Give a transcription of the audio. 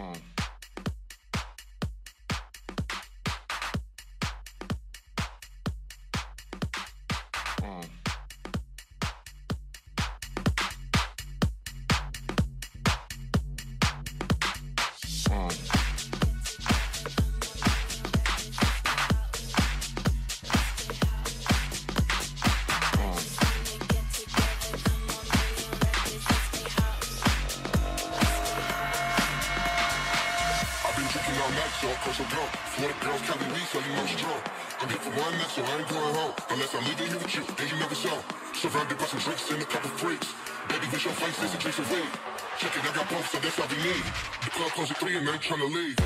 song. I'm back, I crush a blow. 40 pounds, Cali weed, so strong. I'm here for one night, so I ain't going home. Unless I'm leaving here with you, then you never saw. Surrounded by some drinks and a couple freaks. Baby, wish your face is a drinks away. Check it, I got both, so that's all we need. The club closes at 3 and I ain't trying to leave.